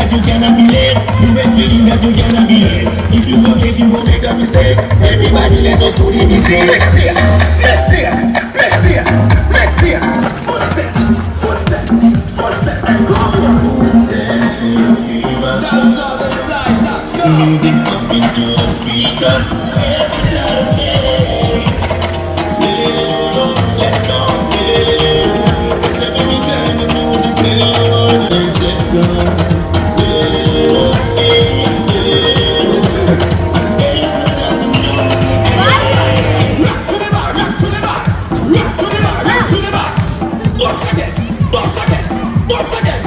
that you cannot be late. You best believe that you cannot late. If you go make, you go make a mistake. Everybody let us do the mistake. Mistake, mistake, mistake, mistake. Footstep, footstep, footstep. And go on. Dance for your fever. Music up into the speaker. Every night, Once again, once again, once again.